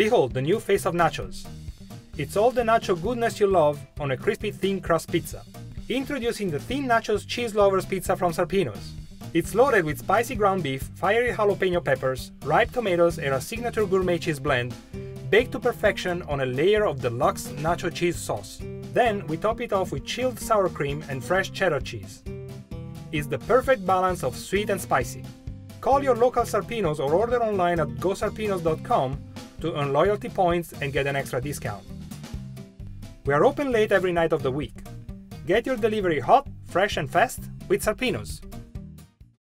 Behold the new face of nachos. It's all the nacho goodness you love on a crispy thin crust pizza. Introducing the Thin Nachos Cheese Lovers Pizza from Sarpino's. It's loaded with spicy ground beef, fiery jalapeno peppers, ripe tomatoes, and a signature gourmet cheese blend, baked to perfection on a layer of deluxe nacho cheese sauce. Then we top it off with chilled sour cream and fresh cheddar cheese. It's the perfect balance of sweet and spicy. Call your local Sarpinos or order online at gosarpinos.com to earn loyalty points and get an extra discount. We are open late every night of the week. Get your delivery hot, fresh, and fast with Sarpinos.